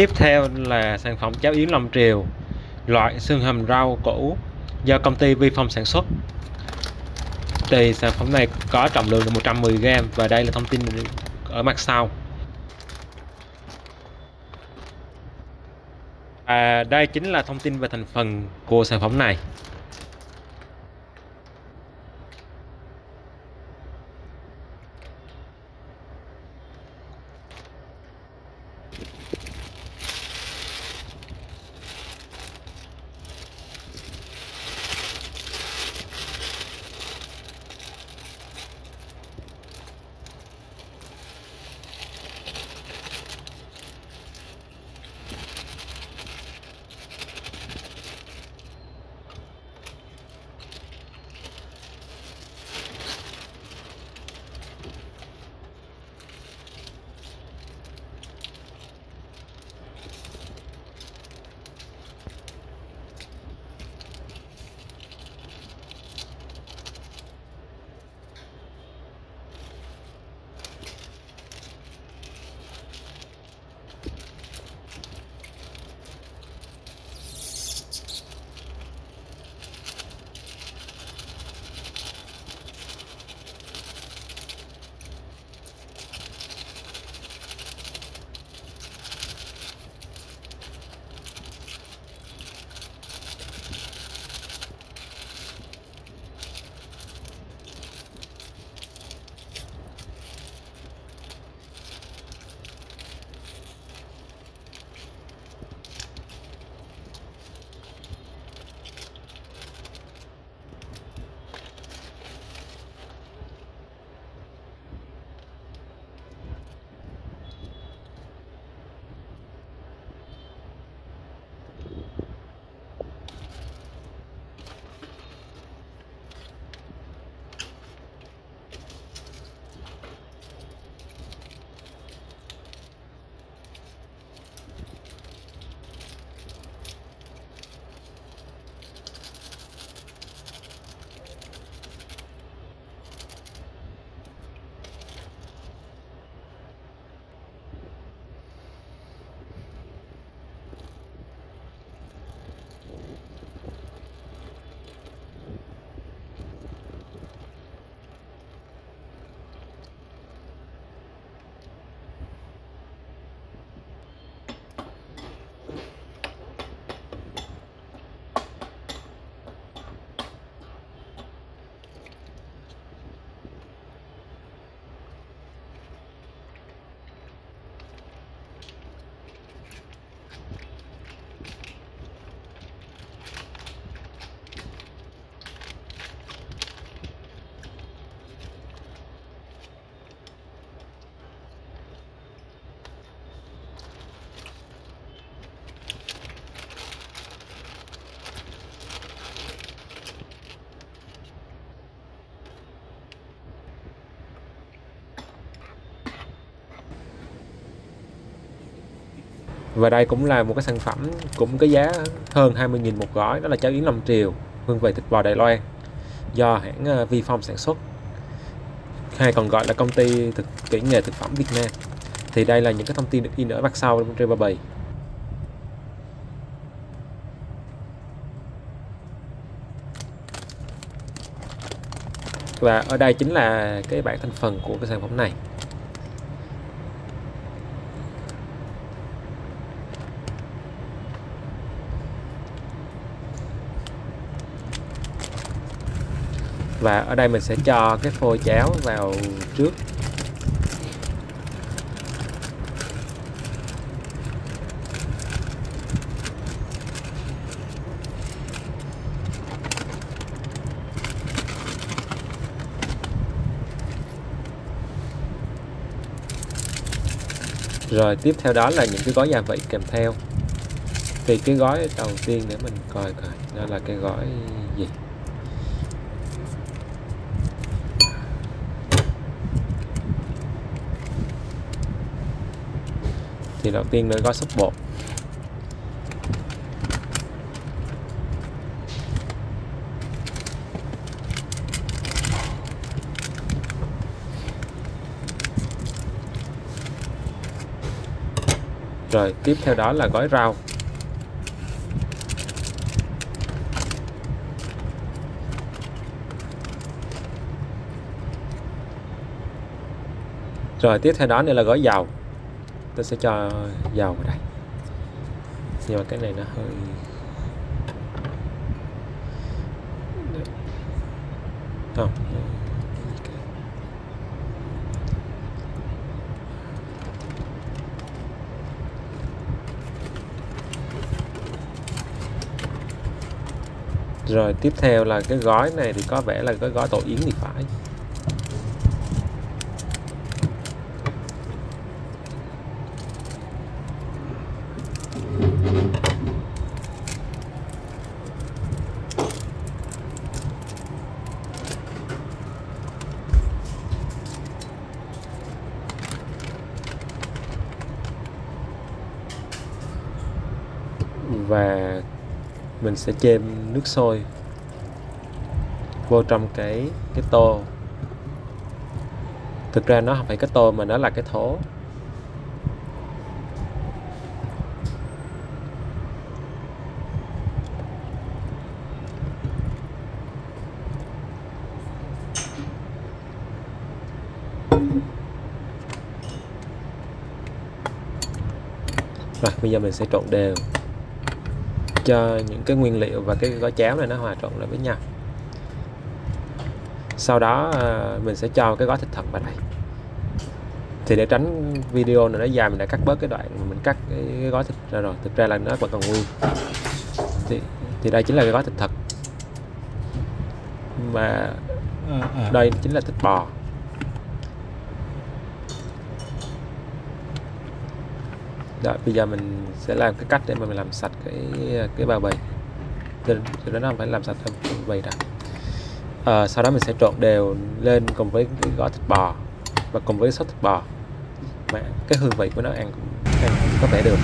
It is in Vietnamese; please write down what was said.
Tiếp theo là sản phẩm cháo yến lòng Triều, loại xương hầm rau củ do công ty Vi Phong sản xuất. Thì sản phẩm này có trọng lượng là 110g và đây là thông tin ở mặt sau. À, đây chính là thông tin về thành phần của sản phẩm này. Và đây cũng là một cái sản phẩm cũng có giá hơn 20.000 một gói, đó là cháo yến lòng Triều hương vị thịt bò Đài Loan, do hãng ờ, Vi Phong sản xuất. Hay còn gọi là công ty thực, kỹ nghề thực phẩm Việt Nam. Thì đây là những cái thông tin được in ở mặt sau trên bao bì. Và ở đây chính là cái bảng thành phần của cái sản phẩm này. Và ở đây mình sẽ cho cái phôi cháo vào trước. Rồi, tiếp theo đó là những cái gói gia vị kèm theo. Thì cái gói đầu tiên để mình coi coi, đó là cái gói gì? Thì đầu tiên là gói súp bột. Rồi, tiếp theo đó là gói rau. Rồi, tiếp theo đó nữa là gói dầu tôi sẽ cho dầu vào đây. Nhưng mà cái này nó hơi không. Rồi tiếp theo là cái gói này thì có vẻ là cái gói tổ yến thì phải. Và mình sẽ chêm nước sôi vô trong cái cái tô. Thực ra nó không phải cái tô mà nó là cái thố. Rồi, bây giờ mình sẽ trộn đều cho những cái nguyên liệu và cái gói cháo này nó hòa trộn lại với nhau. Sau đó à, mình sẽ cho cái gói thịt thật vào đây. Thì để tránh video này nó dài mình đã cắt bớt cái đoạn mình cắt cái gói thịt ra rồi. Thực ra là nó vẫn còn nguyên. Thì, thì đây chính là cái gói thịt thật mà Ờ, ờ. đây chính là thịt bò Đó, bây giờ mình sẽ làm cái cách để mà mình làm sạch cái cái bao bì. Cho đó nên nó phải làm sạch cái bao bì đã à, ờ, sau đó mình sẽ trộn đều lên cùng với cái gói thịt bò và cùng với sốt thịt bò. Mà cái hương vị của nó ăn cũng ăn có vẻ được.